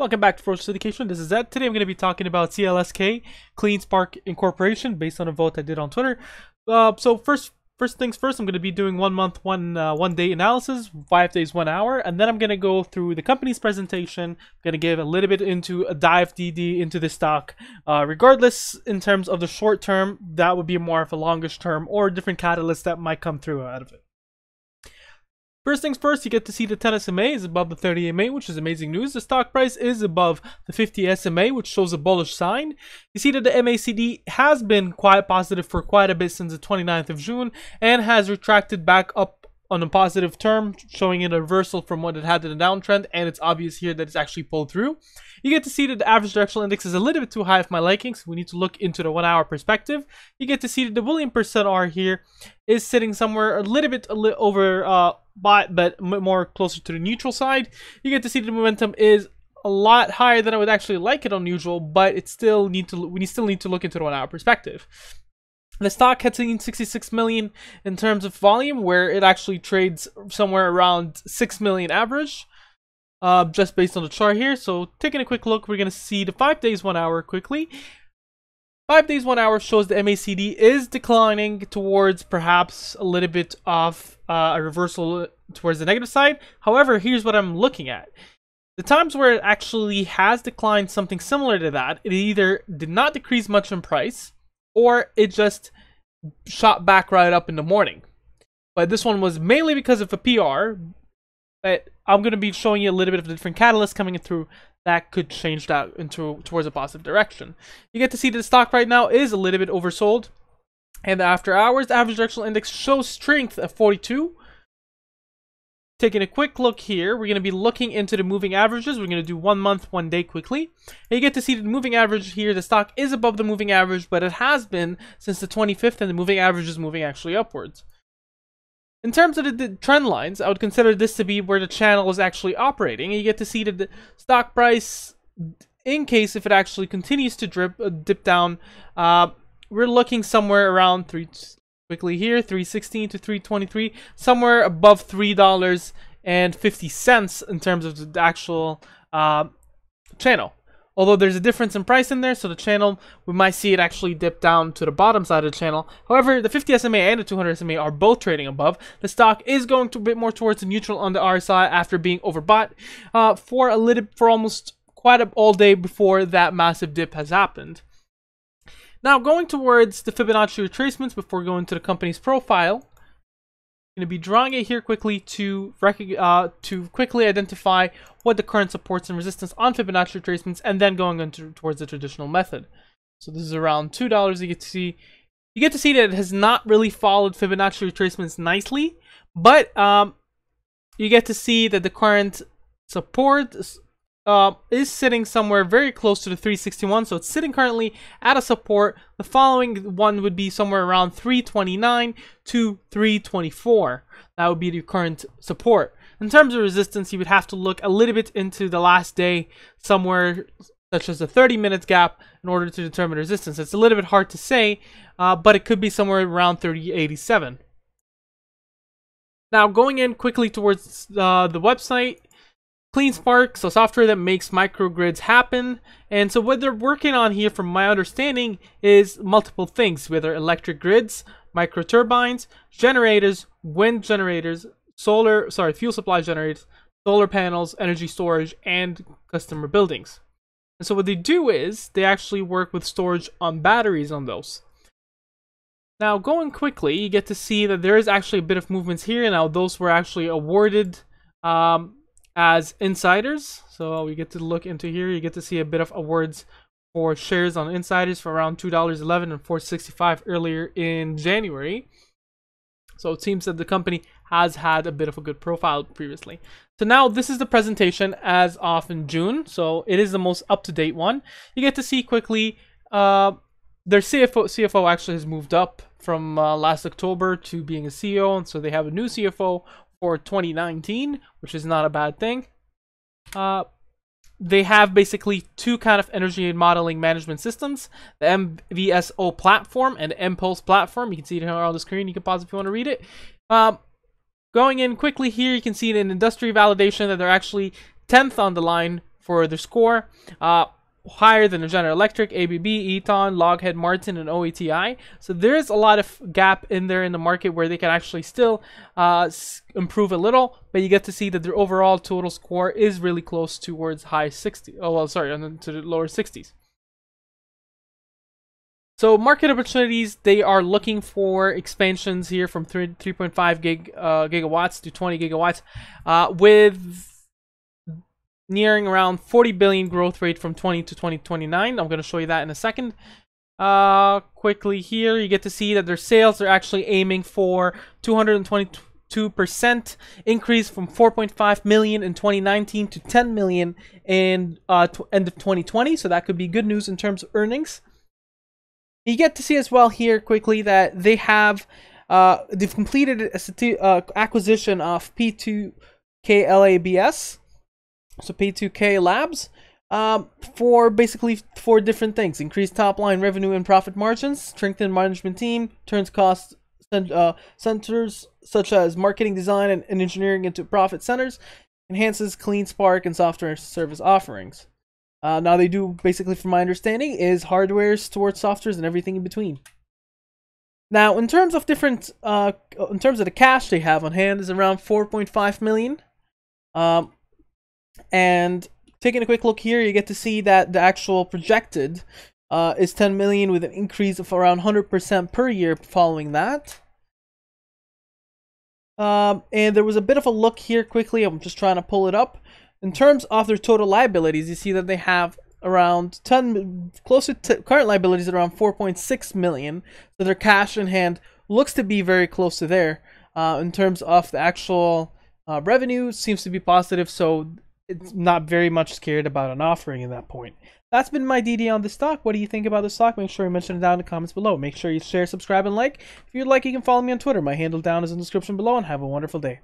Welcome back to Ferocious Education. This is Zed. Today I'm going to be talking about CLSK, CleanSpark Incorporation, based on a vote I did on Twitter. Uh, so first, first things first, I'm going to be doing one month, one uh, one day analysis, five days, one hour, and then I'm going to go through the company's presentation. I'm going to give a little bit into a dive DD into the stock. Uh, regardless, in terms of the short term, that would be more of a longish term or different catalysts that might come through out of it. First things first, you get to see the 10 SMA is above the 30 MA, which is amazing news. The stock price is above the 50 SMA, which shows a bullish sign. You see that the MACD has been quite positive for quite a bit since the 29th of June and has retracted back up on a positive term, showing a reversal from what it had in the downtrend, and it's obvious here that it's actually pulled through. You get to see that the average directional index is a little bit too high for my liking, so we need to look into the one hour perspective. You get to see that the William percent R here is sitting somewhere a little bit over uh, but but more closer to the neutral side. You get to see the momentum is a lot higher than I would actually like it on neutral, but it still need to we still need to look into the one hour perspective. The stock had seen 66 million in terms of volume, where it actually trades somewhere around 6 million average, uh, just based on the chart here. So taking a quick look, we're going to see the 5 days 1 hour quickly. 5 days 1 hour shows the MACD is declining towards perhaps a little bit of uh, a reversal towards the negative side. However, here's what I'm looking at. The times where it actually has declined something similar to that, it either did not decrease much in price, or it just shot back right up in the morning. But this one was mainly because of a PR. But I'm going to be showing you a little bit of the different catalysts coming through that could change that into towards a positive direction. You get to see the stock right now is a little bit oversold. And after hours, the average directional index shows strength at 42, Taking a quick look here, we're going to be looking into the moving averages. We're going to do one month, one day quickly. And you get to see the moving average here. The stock is above the moving average, but it has been since the 25th, and the moving average is moving actually upwards. In terms of the, the, trend lines, I would consider this to be where the channel is actually operating. And you get to see the stock price, in case if it actually continues to drip, uh, dip down, uh, we're looking somewhere around three, quickly here 316 to 323 somewhere above three dollars and 50 cents in terms of the actual uh, channel although there's a difference in price in there so the channel we might see it actually dip down to the bottom side of the channel. However the 50 SMA and the 200 SMA are both trading above. The stock is going to a bit more towards the neutral on the RSI after being overbought uh, for a little for almost quite a, all day before that massive dip has happened. Now, going towards the Fibonacci retracements before going to the company's profile, going to be drawing it here quickly to uh, to quickly identify what the current supports and resistance on Fibonacci retracements, and then going into towards the traditional method. So this is around two dollars. You get to see you get to see that it has not really followed Fibonacci retracements nicely, but um, you get to see that the current support uh, is sitting somewhere very close to the 361, so it's sitting currently at a support. The following one would be somewhere around 329 to 324. That would be the current support. In terms of resistance, you would have to look a little bit into the last day, somewhere such as a 30 minutes gap, in order to determine resistance. It's a little bit hard to say, uh, but it could be somewhere around 3087. Now, going in quickly towards uh, the website, CleanSpark, so software that makes microgrids happen. And so what they're working on here, from my understanding, is multiple things, whether electric grids, microturbines, generators, wind generators, solar, sorry, fuel supply generators, solar panels, energy storage, and customer buildings. And so what they do is they actually work with storage on batteries on those. Now going quickly, you get to see that there is actually a bit of movements here. Now those were actually awarded um, as insiders. So we get to look into here. You get to see a bit of awards for shares on insiders for around $2.11 and 465 earlier in January. So it seems that the company has had a bit of a good profile previously. So now this is the presentation as of in June. So it is the most up-to-date one. You get to see quickly uh, their CFO, CFO actually has moved up from uh, last October to being a CEO. And so they have a new CFO for 2019, which is not a bad thing. Uh, they have basically two kind of energy modeling management systems the mVSO platform and the mPulse platform. You can see it here on the screen. You can pause if you want to read it. Um, going in quickly here, you can see in industry validation that they're actually 10th on the line for their score. Uh, higher than General Electric, ABB, Eaton, Lockheed Martin, and OETI. So there's a lot of gap in there in the market where they can actually still uh, improve a little, but you get to see that their overall total score is really close towards high 60. Oh well, sorry, to the lower 60s. So market opportunities, they are looking for expansions here from 3, 3.5 gig uh, gigawatts to 20 gigawatts, uh, with nearing around 40 billion growth rate from 20 to 2029. I'm going to show you that in a second. Uh, quickly here, you get to see that their sales are actually aiming for 222% increase from 4.5 million in 2019 to 10 million in uh, end of 2020. So that could be good news in terms of earnings. You get to see as well here quickly that they have uh, they've completed a uh, acquisition of P2K Labs so P2K Labs, um, for basically four different things: increase top line revenue and profit margins, strengthen management team, turns cost uh, centers such as marketing, design, and, and engineering into profit centers, enhances CleanSpark and software service offerings. Uh, now they do basically, from my understanding, is hardware towards softwares and everything in between. Now, in terms of different, uh, in terms of the cash they have on hand, is around 4.5 million. Um, and taking a quick look here, you get to see that the actual projected uh, is 10 million with an increase of around 100% per year following that. Um, and there was a bit of a look here quickly. I'm just trying to pull it up. In terms of their total liabilities, you see that they have around 10, closer to current liabilities at around 4.6 million. So their cash in hand looks to be very close to there. Uh, in terms of the actual uh, revenue, seems to be positive. So it's not very much scared about an offering at that point. That's been my DD on the stock. What do you think about the stock? Make sure you mention it down in the comments below. Make sure you share, subscribe, and like. If you'd like, you can follow me on Twitter. My handle down is in the description below, and have a wonderful day.